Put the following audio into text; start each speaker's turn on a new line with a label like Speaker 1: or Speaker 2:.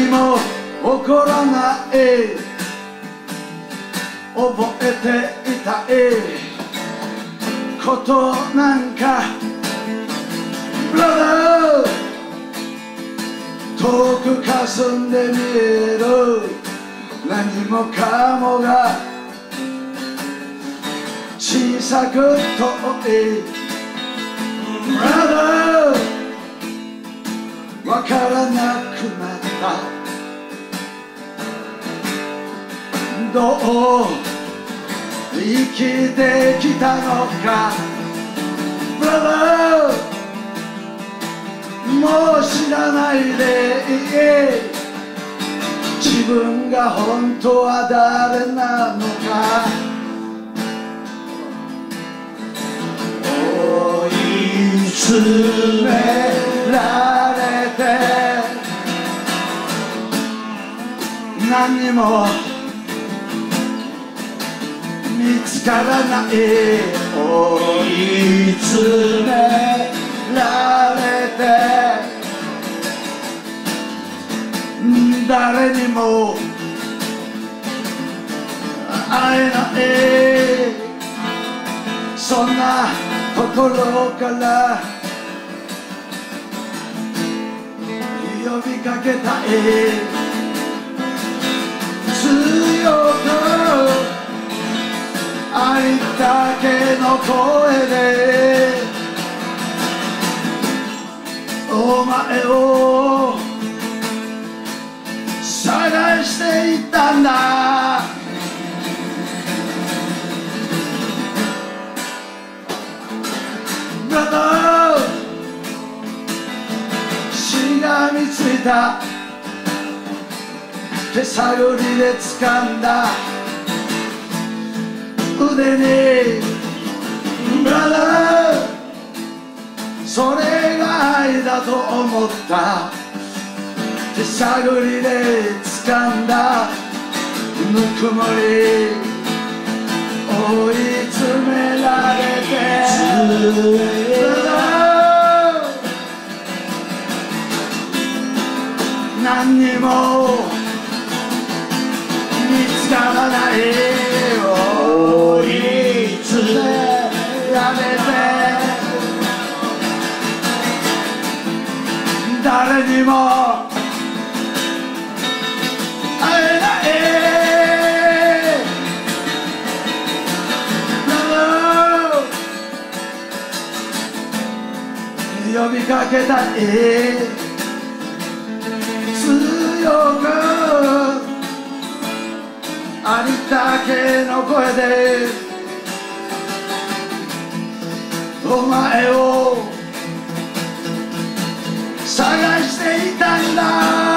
Speaker 1: 何も起こらない。覚えていたい。ことなんか。ブラザー遠く霞んで見える。何もかもが。小さく遠い。ブラザーわからなくなった。どう生きてきたのか。ブラザー。もう知らないでいい。自分が本当は誰なのか。追い詰められ何にも見つからない追い詰められて。誰にも会えない。そんなところから。呼びかけたい強くありだけの声でお前を探していたんだ。ブラザーしがみついた。手探りで掴んだ。腕にブラ。ザーそれが愛だと思った。手探りで掴んだ。ぬくもり追い詰められて。何にも見つからない。追い詰められて誰にも会えない呼びかけたい。強くありったけの声でお前を探していたんだ。